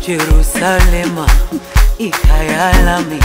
Jerusalem, ikhaya lami